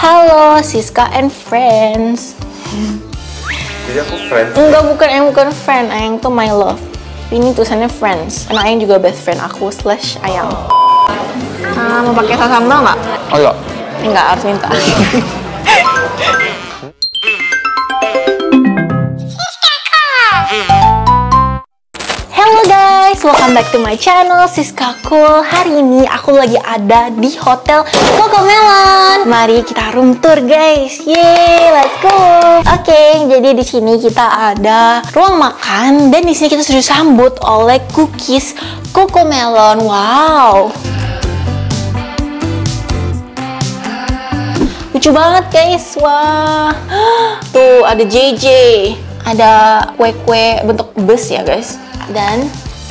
Halo Siska and Friends. Jadi aku friends. Enggak bukan Ayang bukan friend, Ayang tuh my love. Ini tulisannya friends. Karena Ayang juga best friend aku slash Ayang. Ah, mau pakai saus sambal nggak? Oh iya. Enggak harus minta. guys, welcome back to my channel Siska Cool. Hari ini aku lagi ada di Hotel Cocomelon. Mari kita room tour guys. Yeay, let's go. Oke, jadi di sini kita ada ruang makan dan di sini kita sudah disambut oleh cookies Cocomelon. Wow. Lucu banget guys, wah. Tuh ada JJ, ada kue-kue bentuk bus ya guys. Dan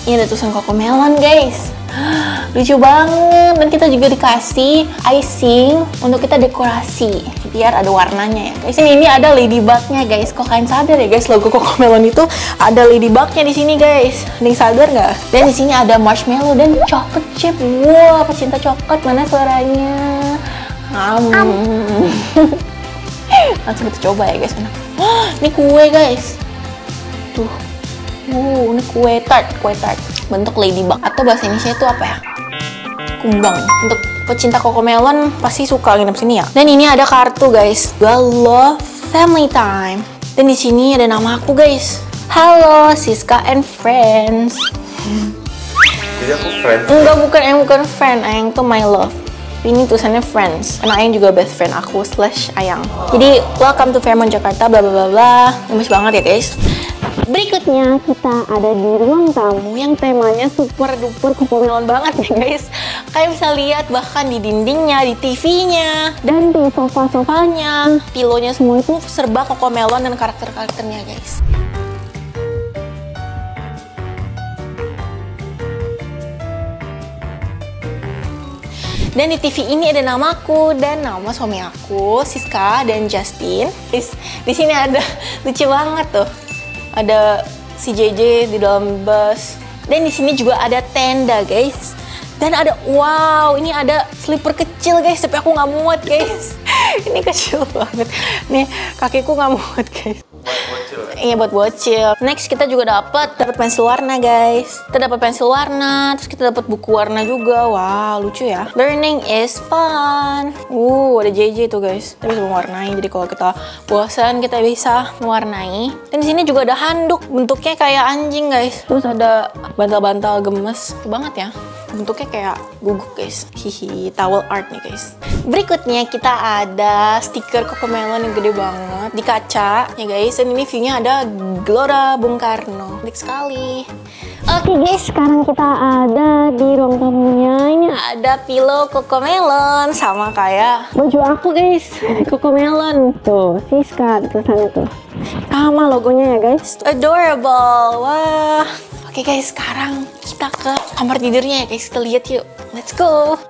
ini ada tulisan Cocomelon guys. Lucu banget dan kita juga dikasih icing untuk kita dekorasi biar ada warnanya ya guys. Ini, ini ada ladybugnya guys. Kok kalian sadar ya guys logo Cocomelon itu ada ladybugnya di sini guys. Yang sadar nggak? Dan di sini ada marshmallow dan chocolate chip. Wah, pecinta coklat mana suaranya? Am. Langsung kita coba ya guys. Ini kue guys. Tuh. Uh, ini kue tart, kue tart. Bentuk ladybug atau bahasa Indonesia itu apa ya? Kumbang. Untuk pecinta Cocomelon pasti suka nginep sini ya. Dan ini ada kartu guys. Gua love family time. Dan di sini ada nama aku guys. Halo Siska and Friends. Jadi aku friends. Enggak bukan Ayang bukan friend, Ayang tuh my love. Ini tulisannya friends, karena Ayang juga best friend aku slash Ayang. Jadi welcome to Fairmont Jakarta, bla bla bla bla. Gemes banget ya guys. Berikutnya kita ada di ruang tamu yang temanya super duper Cocomelon banget ya guys. Kalian bisa lihat bahkan di dindingnya, di TV-nya, dan di sofa-sofanya, pilonya semua itu serba Cocomelon dan karakter-karakternya guys. Dan di TV ini ada namaku dan nama suami aku, Siska dan Justin. Di sini ada lucu banget tuh. Ada si JJ di dalam bus. Dan di sini juga ada tenda, guys. Dan ada wow, ini ada slipper kecil, guys. Tapi aku nggak muat, guys. ini kecil banget. Nih, kakiku nggak muat, guys. Iya buat bocil. Next kita juga dapat dapat pensil warna guys. Kita dapat pensil warna, terus kita dapat buku warna juga. Wow lucu ya. Learning is fun. Uh ada JJ tuh guys. Kita bisa mewarnai. Jadi kalau kita bosan kita bisa mewarnai. Dan di sini juga ada handuk. Bentuknya kayak anjing guys. Terus ada bantal-bantal gemes. Lucu banget ya bentuknya kayak guguk guys hihi towel art nih guys berikutnya kita ada stiker Cocomelon yang gede banget di kaca ya guys dan ini viewnya ada Gelora Bung Karno Baik sekali Oke guys, sekarang kita ada di ruang tamunya. Ini ada pilo Cocomelon sama kayak baju aku guys, Cocomelon. Tuh, Siska tulisannya tuh. Sama logonya ya guys. Adorable. Wah. Oke guys, sekarang kita ke kamar tidurnya ya guys. Kita lihat yuk. Let's go.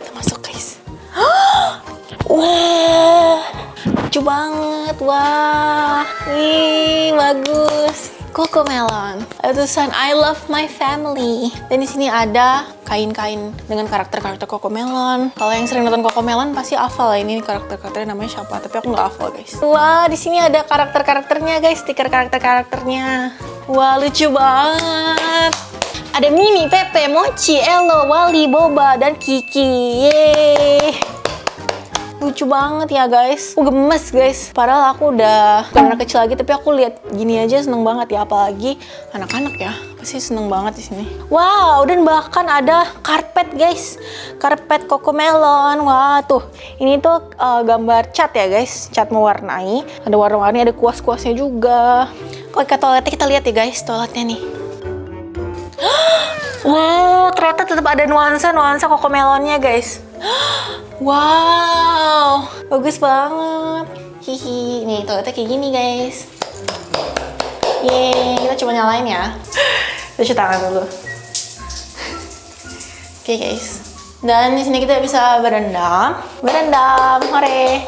Kita masuk guys. Wah, lucu banget. Wah, wih, bagus. Cocomelon. Ada tulisan I love my family. Dan di sini ada kain-kain dengan karakter-karakter Cocomelon. Kalau yang sering nonton Cocomelon pasti hafal ya ini karakter-karakternya namanya siapa. Tapi aku nggak hafal guys. Wah, di sini ada karakter-karakternya guys, stiker karakter-karakternya. Wah, lucu banget. Ada Mimi, Pepe, Mochi, Elo, Wali, Boba, dan Kiki. Yeay lucu banget ya guys. Aku gemes guys. Padahal aku udah bukan anak kecil lagi tapi aku lihat gini aja seneng banget ya. Apalagi anak-anak ya. Pasti seneng banget di sini. Wow dan bahkan ada karpet guys. Karpet Cocomelon wah tuh. Ini tuh uh, gambar cat ya guys. Cat mewarnai. Ada warna-warni ada kuas-kuasnya juga. Kalau ke toiletnya kita lihat ya guys? Toiletnya nih. Wow, ternyata tetap ada nuansa-nuansa Cocomelonnya guys. Wow, bagus banget. Hihi, nih toiletnya kayak gini guys. Yeay, kita coba nyalain ya. Cuci tangan dulu. Oke guys. Dan di sini kita bisa berendam, berendam, hore.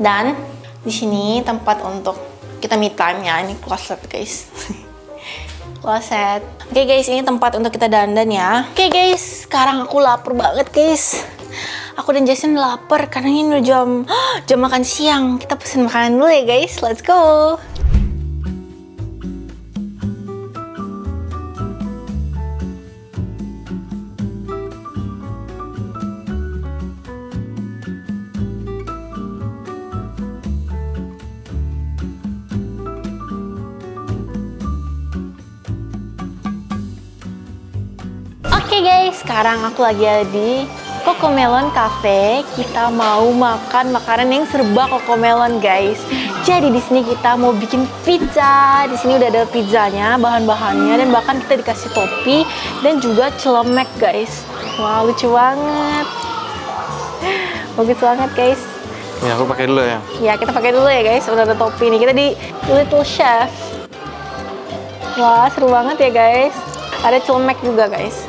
Dan di sini tempat untuk kita me time ya. Ini closet guys. closet. Oke okay guys, ini tempat untuk kita dandan ya. Oke okay guys, sekarang aku lapar banget guys. aku dan Jason lapar karena ini udah jam jam makan siang. Kita pesen makanan dulu ya guys. Let's go. Sekarang aku lagi ada di Cocomelon Cafe. Kita mau makan makanan yang serba Cocomelon guys. Jadi di sini kita mau bikin pizza. Di sini udah ada pizzanya, bahan-bahannya dan bahkan kita dikasih topi dan juga celemek guys. Wah, lucu banget. Bagus banget guys. Nih aku pakai dulu ya. Ya, kita pakai dulu ya guys. Udah ada topi nih. Kita di Little Chef. Wah, seru banget ya guys. Ada celemek juga guys.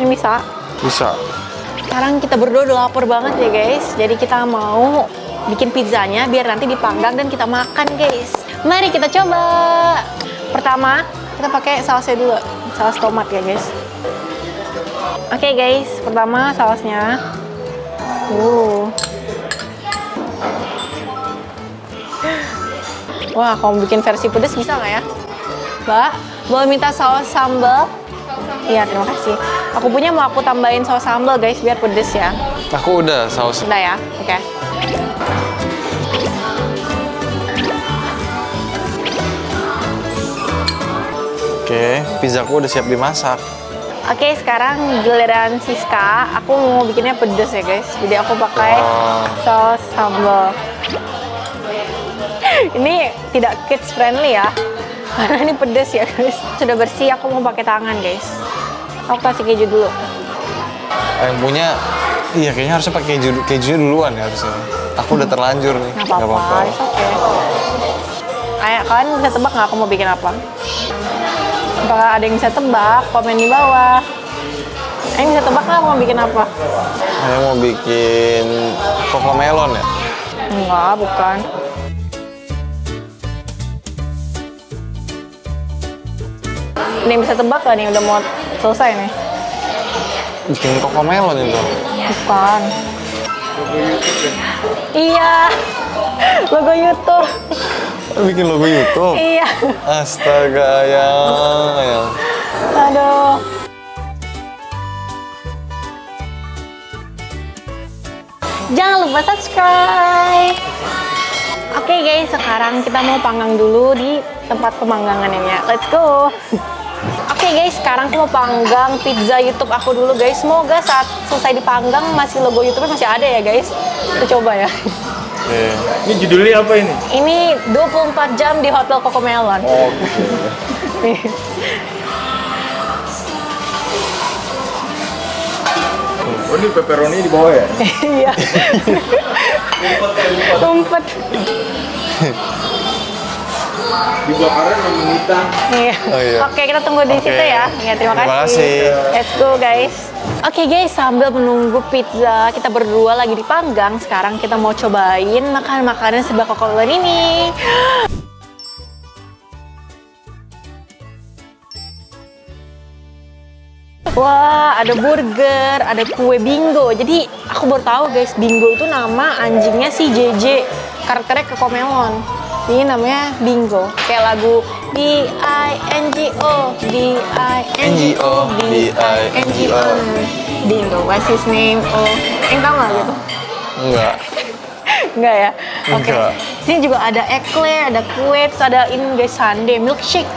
Ini bisa. Bisa. Sekarang kita berdua udah lapar banget ya guys. Jadi kita mau bikin pizzanya biar nanti dipanggang dan kita makan guys. Mari kita coba. Pertama, kita pakai sausnya dulu. Saus tomat ya guys. Oke guys, pertama sausnya. Uh. Wah, kalau bikin versi pedas bisa nggak ya? Mbak, boleh minta saus sambal? Iya, terima kasih. Aku punya mau aku tambahin saus sambal guys, biar pedes ya. Aku udah saus. Udah ya? Oke. Oke, pizzaku udah siap dimasak. Oke, sekarang giliran Siska. Aku mau bikinnya pedes ya guys. Jadi aku pakai Wow. saus sambal. ini tidak kids friendly ya. Karena ini pedes ya guys. Sudah bersih, aku mau pakai tangan guys. Aku kasih keju dulu. Yang punya, iya kayaknya harusnya pakai keju, kejunya duluan ya harusnya. Aku udah terlanjur nih. Nggak apa-apa, it's okay. Ayo, kalian bisa tebak nggak aku mau bikin apa? Apakah ada yang bisa tebak? Komen di bawah. Kalian bisa tebak nggak aku mau bikin apa? Saya mau bikin coco melon ya. Enggak, bukan. Ini bisa tebak gak nih? Udah mau selesai nih? Bikin coco melon itu. Bukan. Iya. Logo YouTube. Bikin logo YouTube. Iya. Astaga, ya. ya. Aduh. Jangan lupa subscribe. Oke guys, sekarang kita mau panggang dulu di tempat pemanggangan ya. Let's go. Oke guys, sekarang aku mau panggang pizza YouTube aku dulu guys. Semoga saat selesai dipanggang masih logo YouTube masih ada ya guys. Kita coba ya. Oke. Ini judulnya apa ini? Ini 24 jam di Hotel Cocomelon. Oh, oh ini pepperoni di bawah ya? Iya. Umpet. Di bakaran sama Nita. Iya. Oh, iya. Oke, kita tunggu di Oke. situ ya. Ya, terima, Terima kasih. kasih. Let's go, guys. Oke, guys, sambil menunggu pizza kita berdua lagi dipanggang, sekarang kita mau cobain makan makanan sebelah kokolan ini. Wah, ada burger, ada kue bingo. Jadi aku baru tahu guys, bingo itu nama anjingnya si JJ, karakternya Kekomelon. Ini namanya bingo. Kayak lagu B I N G O B I N G O B I N G O. Bingo. What's his name? Oh, yang nggak gitu? Enggak. Enggak ya? Oke. Enggak. Sini juga ada eclair, ada kue, terus ada ini guys sundae, milkshake.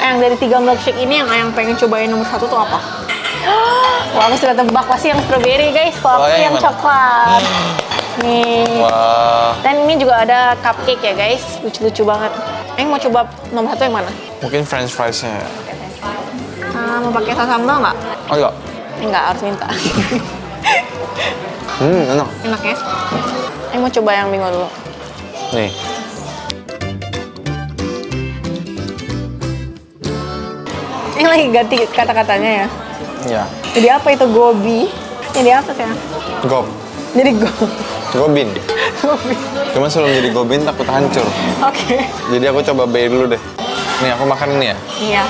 Yang dari tiga milkshake ini yang yang pengen cobain nomor satu tuh apa? Wah, aku sudah tebak pasti yang strawberry guys. Kalau Oh, aku yang yang mana? coklat. Nih. Wah. Dan ini juga ada cupcake ya guys, lucu-lucu banget. Eh mau coba nomor satu yang mana? Mungkin french fries-nya ya. Ah, mau pakai saus sambal nggak? Oh iya. Enggak, harus minta. Hmm, enak. Enak ya? Eh mau coba yang bingo dulu. Nih. Ini lagi ganti kata-katanya ya. Ya. Jadi apa itu gobi? Jadi apa sih? Gob. Jadi go. Gobin. gobi. Cuma sebelum jadi gobin takut hancur. Oke. Jadi aku coba B dulu deh. Nih aku makan ini ya. Iya.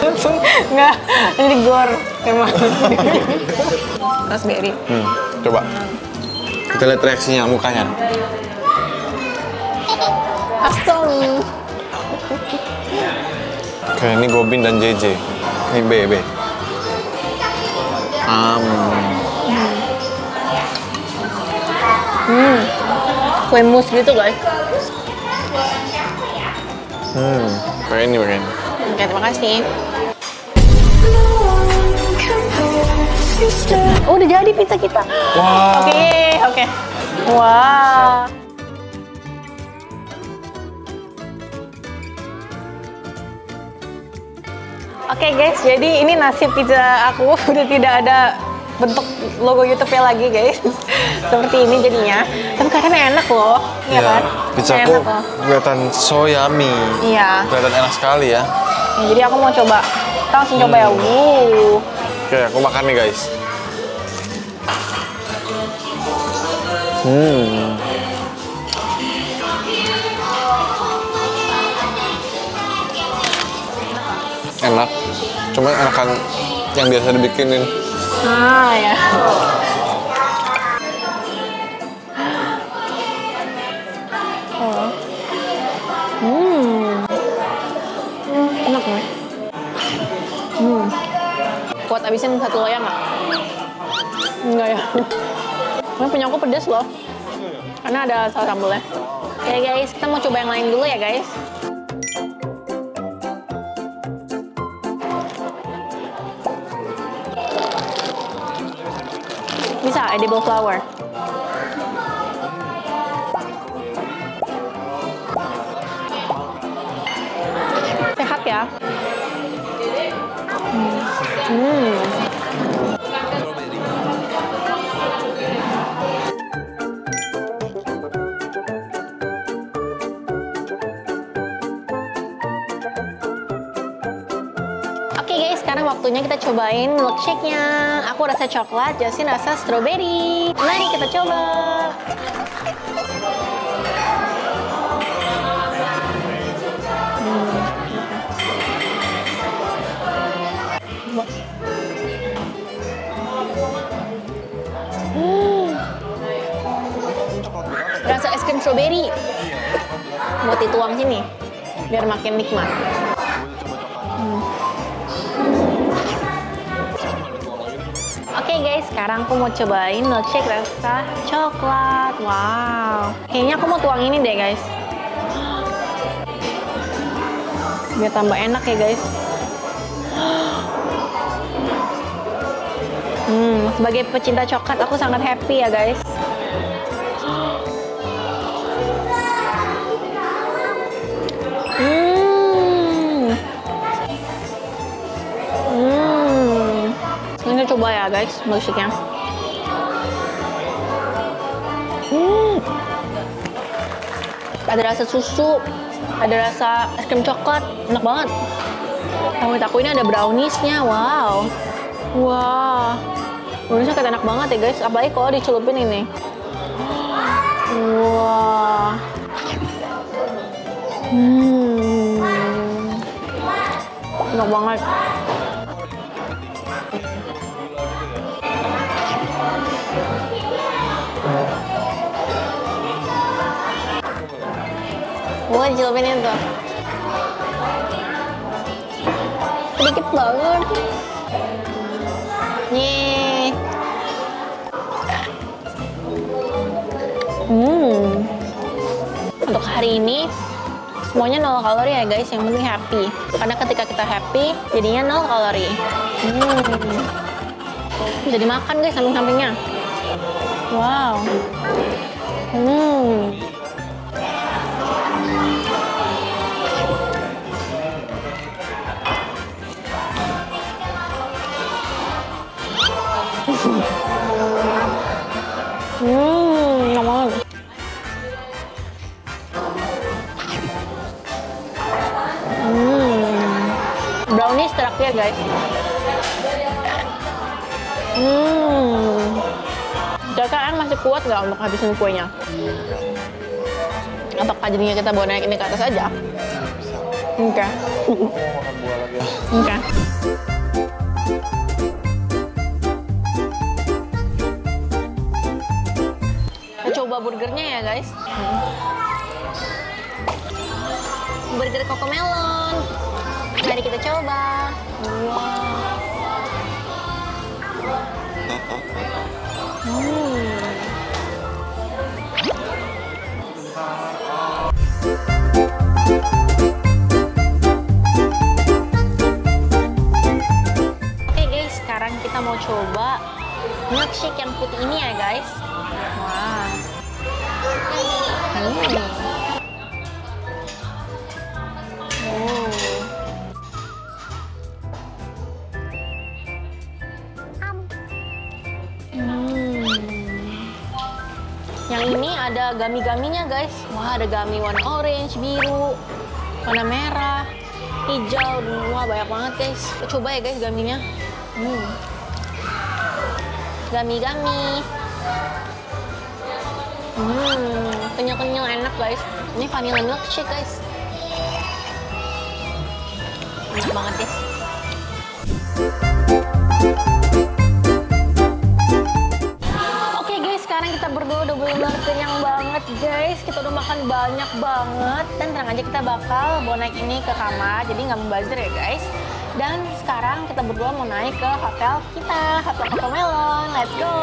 langsung nggak jadi gor emang raspberry Hmm, coba. Kita lihat reaksinya mukanya. asam Oke, ini Gobin dan JJ. Ini B, B. Um, kue mus gitu guys. Hmm, kayak ini, ini. oke terima kasih. Oh udah jadi pizza kita? Wah. oke oke. Wah. Oke guys, jadi ini nasib pizza aku. Udah tidak ada bentuk logo YouTube-nya lagi guys. Seperti ini jadinya. Tapi kadang enak loh, iya kan? Pizzaku Enak loh. kelihatan so yummy. Iya. Kelihatan enak sekali ya. Ya, jadi aku mau coba. Kita langsung coba ya. Wuh. Oke, aku makan nih guys. Hmm. Enak. Cuma enakan yang biasa dibikinin. Ah ya. Oh. Hmm. Enak nih. Hmm. Kuat abisin satu loyang nggak? Enggak ya. Ini punya aku pedas loh. Karena ada saus sambelnya. Oke guys, kita mau coba yang lain dulu ya guys. Bisa, edible flower. Sehat ya. Hmm. Oke sekarang waktunya kita cobain milkshake-nya. Aku rasa coklat, Justin rasa strawberry. Mari kita coba. Hmm. Rasa es krim strawberry. Buat dituang sini, biar makin nikmat. Sekarang aku mau cobain milkshake rasa coklat. Wow. Kayaknya aku mau tuang ini deh guys. Biar tambah enak ya guys. Hmm, sebagai pecinta coklat aku sangat happy ya guys. Coba ya guys, milkshake-nya. Hmm. Ada rasa susu, ada rasa es krim coklat, enak banget. Favorit aku ini ada brownies-nya, wow. Wah. Brownies-nya kayak enak banget ya guys, apalagi kalau dicelupin ini. Wah. Hmm. Enak banget. Wah, celupin itu. Sedikit banget. Nih. Hmm. Untuk hari ini semuanya nol kalori ya guys. Yang penting happy. Karena ketika kita happy, jadinya nol kalori. Hmm. Bisa dimakan guys samping-sampingnya. Wow. Hmm, ya guys? Hmm. Masih kuat nggak untuk habisin kuenya? Apakah jadinya kita bawa naik ini ke atas aja. Oke. Okay. oke coba burgernya ya guys. Burger cocomelon mari kita coba. Wow. Hmm. Oke gami-gaminya guys. Wah ada gami warna orange, biru, warna merah, hijau, dan wah banyak banget guys. Coba ya guys gaminya. Hmm. Gami-gami. Hmm, kenyal-kenyal enak guys. Ini vanilla milkshake guys. Enak banget guys. Guys. Kita udah makan banyak banget dan tenang aja kita bakal bawa naik ini ke kamar. Jadi nggak membazir ya guys. Dan sekarang kita berdua mau naik ke hotel kita, Hotel Cocomelon. Let's go!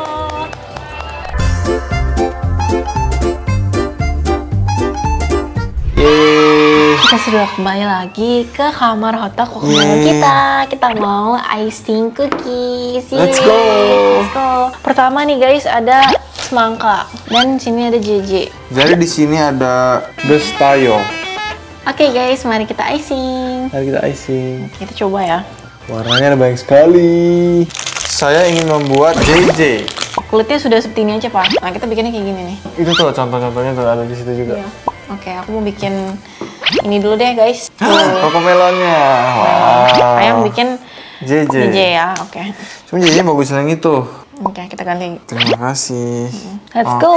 Yeay. Kita sudah kembali lagi ke kamar hotel Yeay. kita. Kita mau icing cookies. Let's go. Let's go. Pertama nih guys ada semangka dan sini ada JJ. Jadi di sini ada Gestayo. Oke guys, mari kita icing. Mari kita icing. Kita coba ya. Warnanya ada banyak sekali. Saya ingin membuat JJ. Kulitnya sudah seperti ini aja pak. Nah kita bikinnya kayak gini nih. Itu tuh contoh-contohnya tuh ada di situ juga. Iya. Oke, aku mau bikin ini dulu deh guys. Koko melonnya. Wow. Ayam bikin JJ. JJ ya. Oke. Cuma JJ bagus yang itu. Oke, kita ganti. Terima kasih. Let's Oke. go.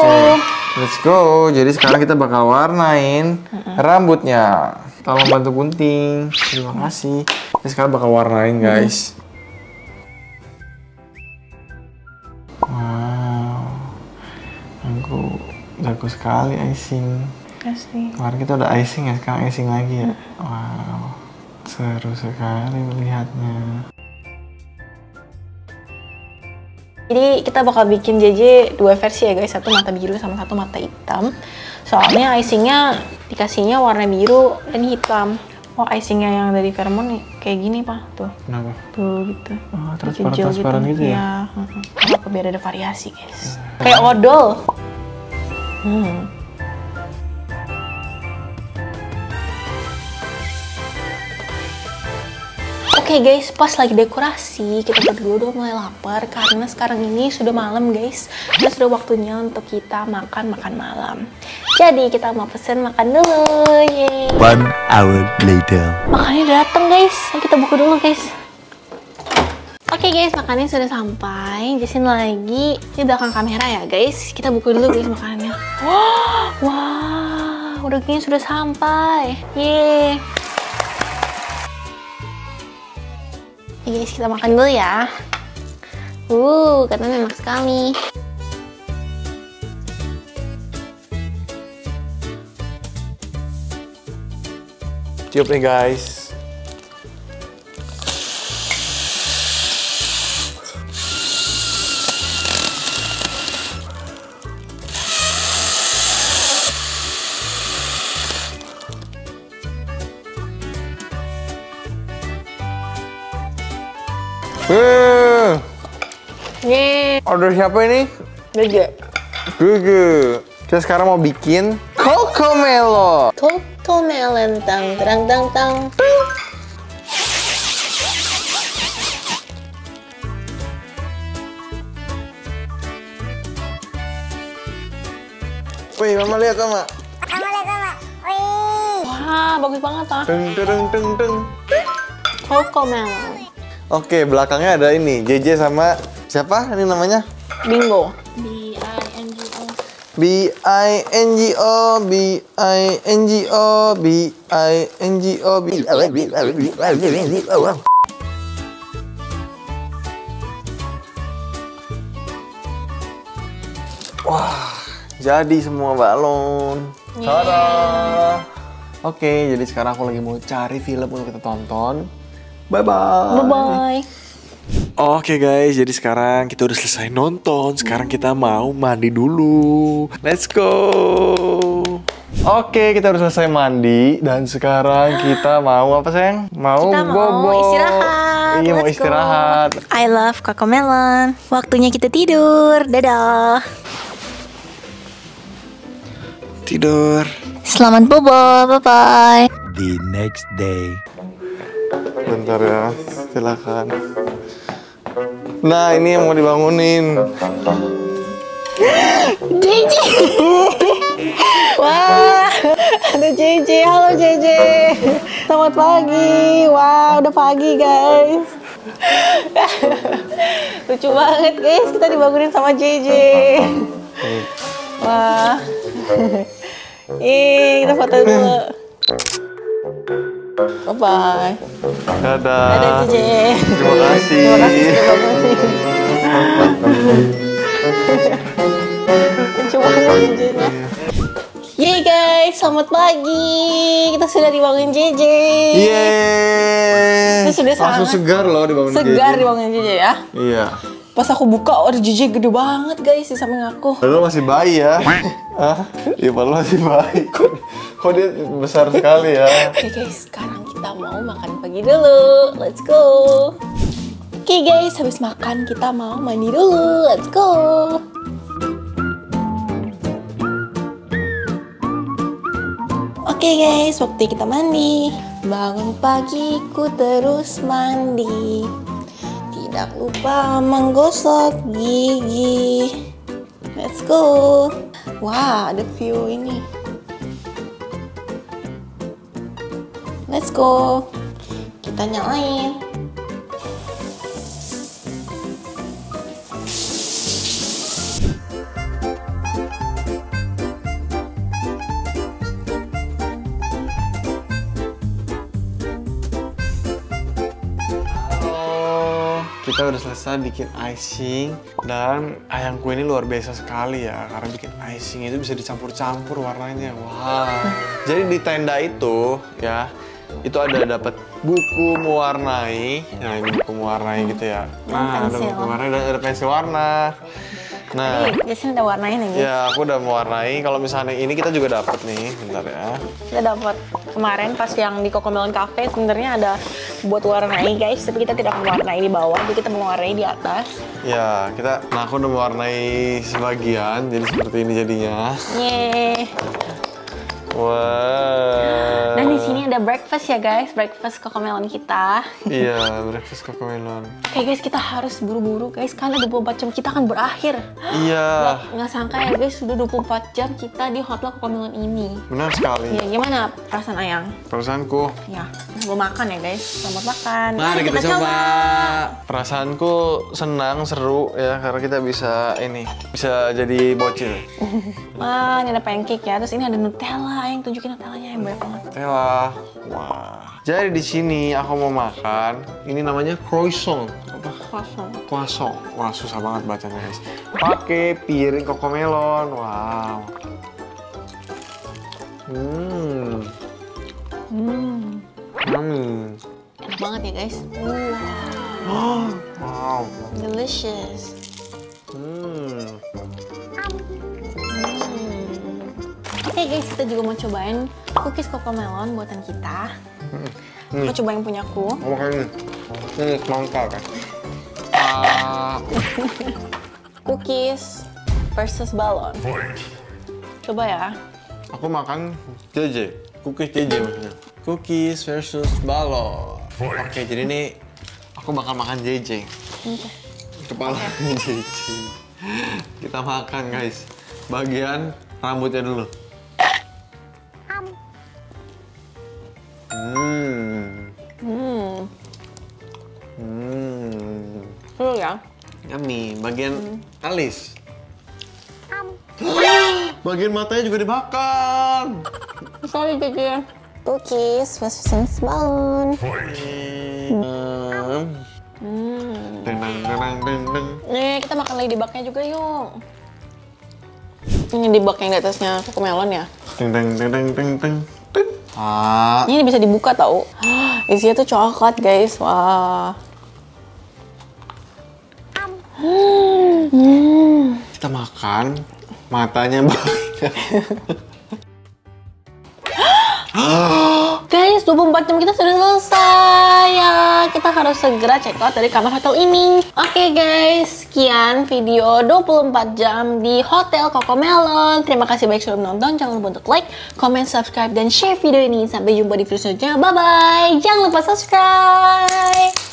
Let's go. Jadi sekarang kita bakal warnain rambutnya. Tolong bantu gunting. Terima kasih. Jadi sekarang bakal warnain guys. Wow. Aku jago sekali icing. Kasih. Kemarin kita udah icing ya, sekarang icing lagi ya. Wow. Seru sekali melihatnya. Jadi kita bakal bikin JJ dua versi ya guys, satu mata biru sama satu mata hitam. Soalnya icingnya dikasihnya warna biru dan hitam. Oh icingnya yang dari Fairmont kayak gini pak, tuh, Kenapa? tuh gitu. Oh, Kecil transparan-transparan gitu ya? Iya, heeh. apa biar ada variasi guys. Kayak odol. Hmm. Oke guys, pas lagi dekorasi, kita berdua udah mulai lapar karena sekarang ini sudah malam guys. Dan sudah waktunya untuk kita makan-makan malam. Jadi kita mau pesen makan dulu, yeay. One hour later. Makannya udah dateng guys, Ayo kita buka dulu guys. Oke guys, makannya sudah sampai. Jasin lagi di belakang kamera ya guys. Kita buka dulu guys makanannya. Wah, wah, udah kayaknya sudah sampai. Yeay. Oke guys, kita makan dulu ya. Uh, katanya enak sekali. Tiup nih guys. Order siapa ini? Gede. Gugu. Kita sekarang mau bikin Coco Melo. Coco melon tang tang tang tang. Wih, mama lihat mama. Wah, bagus banget ah. Teng teng teng teng. Coco melon. Oke, belakangnya ada ini JJ sama siapa ini namanya? Bingo. B I N G O. B I N G O B I N G O B I N G O B Wah, Jadi semua balon. Tada. Oke, jadi sekarang aku lagi mau cari film untuk kita tonton. Bye bye. Bye bye. Oke guys, jadi sekarang kita udah selesai nonton. Sekarang kita mau mandi dulu. Let's go. Oke, kita udah selesai mandi dan sekarang kita mau apa sayang? Mau Kita mau bobo. istirahat. Iya, mau Let's go. istirahat. I love Cocomelon. Waktunya kita tidur. Dadah. Tidur. Selamat bobo. Bye bye. The next day. Bentar ya, silakan. Nah, ini yang mau dibangunin. JJ. Wah, ada JJ. Halo JJ. Selamat pagi. Wah, udah pagi guys. Lucu banget guys, kita dibangunin sama JJ. Wah. Ih, kita foto dulu. Bye bye. Dadah. Ada JJ. Terima kasih. Terima kasih banget JJ-nya. Yeay guys, selamat pagi. Kita sudah dibangunin JJ. Yeay. Itu sudah Langsung sangat segar loh dibangunin Segar JJ. dibangunin JJ ya. Iya. Pas aku buka, oh, ada JJ gede banget guys di samping aku. Padahal masih bayi ya. Hah? Iya padahal masih bayi. Kok, kok dia besar sekali ya? Oke guys, sekarang kita mau makan pagi dulu. Let's go. Oke guys, habis makan kita mau mandi dulu. Let's go. Oke guys, waktu kita mandi. Bangun pagi ku terus mandi. Tidak lupa menggosok gigi. Let's go. Wah, ada view ini. Let's go. Kita nyalain. Selesai bikin icing dan ayangku ini luar biasa sekali ya karena bikin icing itu bisa dicampur-campur warnanya. Wow. Jadi di tenda itu ya itu ada dapat buku mewarnai. Nah ini buku mewarnai gitu ya. Nah ada pensil. buku warna dan ada pensil warna. Nah. Nih, Jason udah warnain lagi. Ya, aku udah mewarnai. Kalau misalnya ini kita juga dapat nih, bentar ya. Kita dapat kemarin pas yang di Cocomelon Cafe sebenarnya ada buat warnai guys, tapi kita tidak mewarnai di bawah, jadi kita mewarnai di atas. Ya, kita, nah aku udah mewarnai sebagian, jadi seperti ini jadinya. Yeay. Wah. Dan di sini ada breakfast ya guys, breakfast Cocomelon kita. Iya, breakfast cocomelon. Oke guys, kita harus buru-buru guys, karena 24 jam kita akan berakhir. Iya, Nggak, nggak sangka ya guys, sudah 24 jam kita di Hotluck Cocomelon ini. benar sekali. Ya, gimana perasaan Ayang? Perasaanku, Ya, belum makan ya guys. Selamat makan. mari kita, coba. Perasaanku senang, seru ya, karena kita bisa ini, bisa jadi bocil. Wah, ini ada pancake ya. Terus ini ada Nutella. Yang tunjukin Nutellanya yang banyak banget. Tela. Wah. Jadi di sini aku mau makan. Ini namanya croissant. Apa? Kosong. Croissant. Wah, susah banget bacanya, guys. Pakai piring kokomelon. Wow. Hmm. Hmm, Hmm. enak banget ya guys. Wow. Delicious. Hmm. Oke guys, kita juga mau cobain cookies Cocomelon buatan kita. Aku coba yang punyaku. Aku makan ini. Ini semangka kan. Ah, Cookies versus balon. Coba ya. aku makan JJ. Cookies JJ maksudnya. Cookies versus balon. Oke, jadi ini aku bakal makan JJ. Kepala JJ. Kita makan guys. Bagian rambutnya dulu. Bagian alis. Bagian matanya juga dimakan. Sorry Cici. Cookies versus balon. Hmm. Hmm. Deng, deng, deng, deng, deng. Nih, kita makan ladybugnya juga yuk. Ini di bak yang di atasnya koko melon ya. Teng teng teng teng teng. teng. Ah, Ini bisa dibuka tau. Isinya tuh coklat guys. Wah. Kita makan matanya banyak. Guys, 24 jam kita sudah selesai ya. Kita harus segera check out dari kamar hotel ini. Oke guys, sekian video 24 jam di Hotel Cocomelon. Terima kasih banyak sudah menonton. Jangan lupa untuk like, comment, subscribe, dan share video ini. Sampai jumpa di video selanjutnya. Bye-bye. Jangan lupa subscribe.